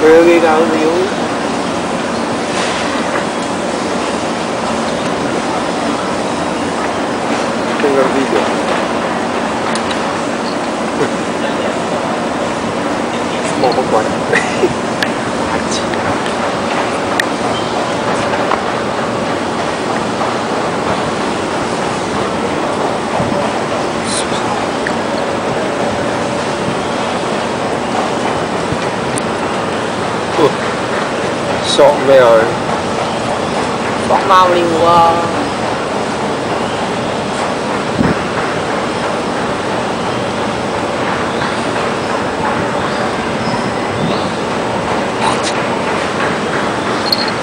Early down the old. 索咩佢？索猫尿啊！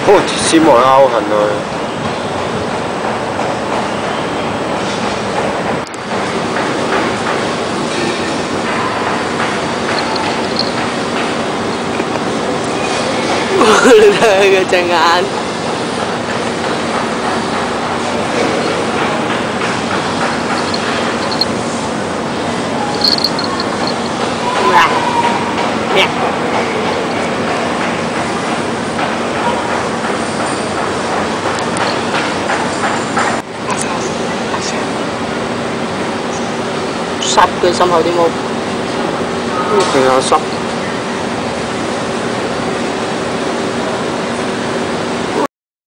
好，先望下好痕。Bulga jangan. sắp cái xong rồi đi một thì nó sắp